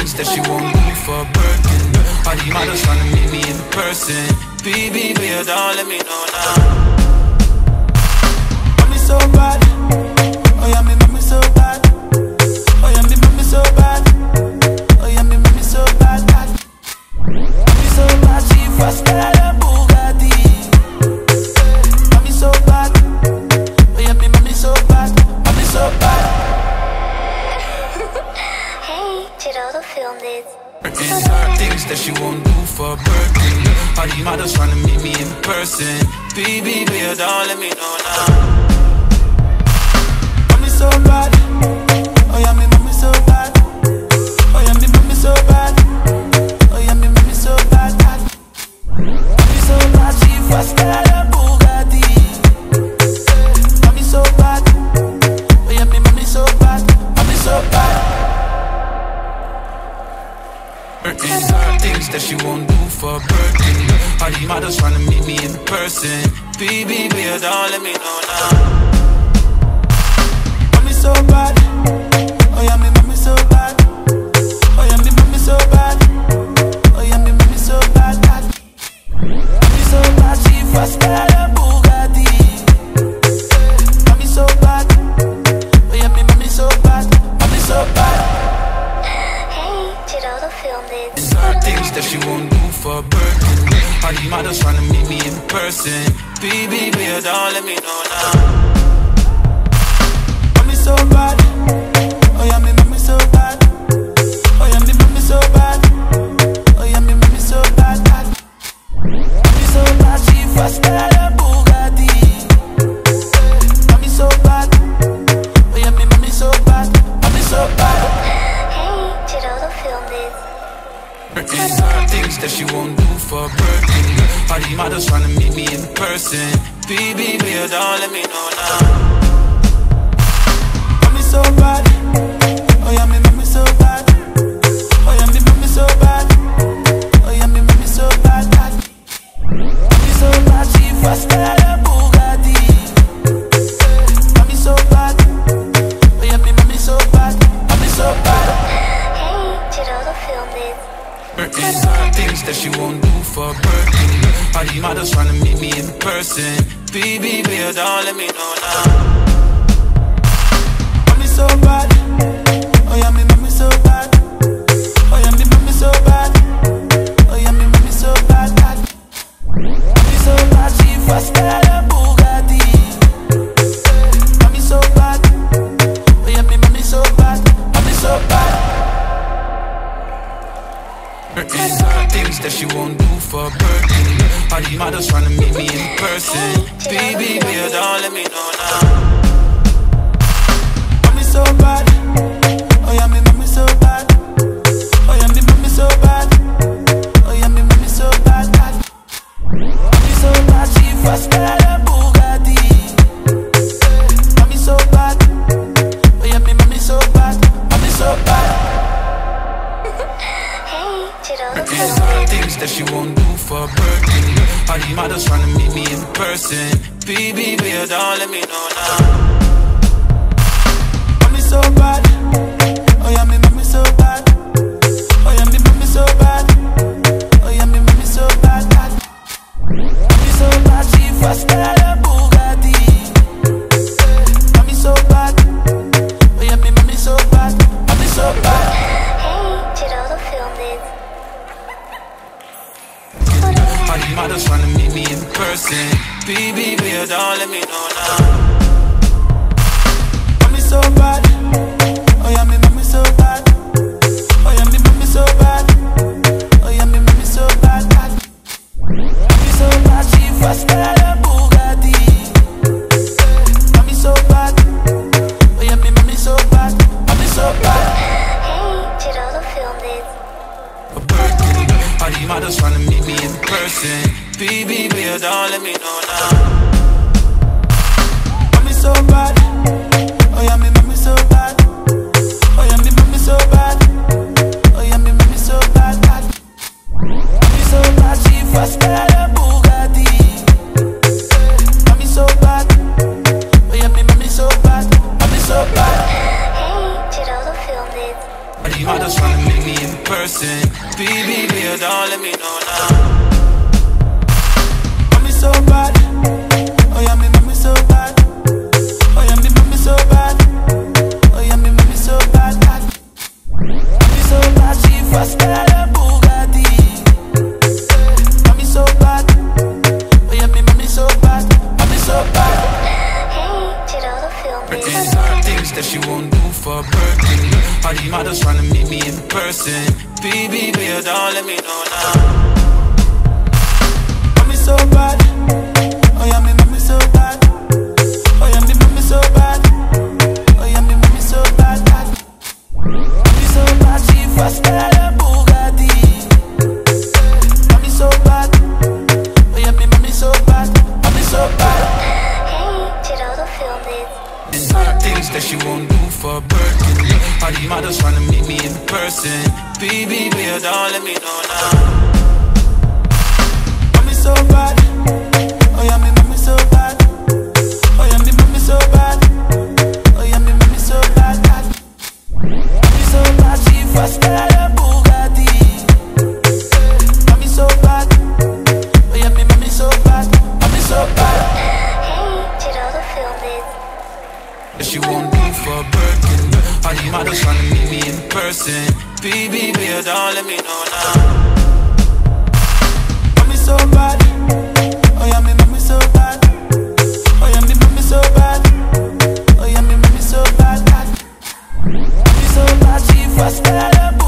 things that she won't do for Birkin. All the models trying to meet me in person. Baby, baby, don't let me know now. Mommy so bad, oh yeah, me mommy so bad, Are things that she won't do for Birkin. All the models trying to meet me in person. Baby, baby, don't let me know now. In person. Baby, baby, oh, don't let me know now. Mommy so bad, oh yeah, me mommy so bad, oh yeah, me mommy so bad, oh yeah, me mommy so bad, bad. Mommy so bad, she faster than Bugatti. Mommy so bad, oh yeah, me mommy so bad, mommy so bad. Hey, Djerraldo filmed it. Are things that she won't do for Birkin. All the models trying to meet me in person. Baby, baby, oh, don't let me know now. Mommy so bad, oh yeah, me mommy so bad, oh yeah, me mommy so bad, oh yeah, me mommy so bad. Mommy so bad, she faster than Bugatti. Mommy so bad, oh yeah, me mommy so bad, mommy so bad. Hey, Djerraldo filmed it. Birkin. Are things that she won't do for Birkin. All the models trying to meet me in person. Baby, baby, don't let me know now. Mommy so bad, oh yeah, me Birkin. Are things that she won't do for Birkin. All the models trying to meet me in person. Baby, baby, don't let me know now. In person. Baby, baby, don't let me know now. All the models trying to meet me in person. Baby, baby, don't let me know now. Mommy so bad, models trying to meet me in person. Baby, baby, don't let me know now. Mommy so bad, All the models trying to meet me in person. Baby, baby, don't let me know now. Mommy so bad, oh yeah, me don't let me know. All these models trying to meet me in person. Baby, be a doll, let me know now. I'm so bad. Baby, baby, don't let me Baby, baby, don't let me know now. Got me so bad. Oh, yeah, me, me so bad. Oh, yeah, me so bad. Oh, me so bad. So bad, she fast up.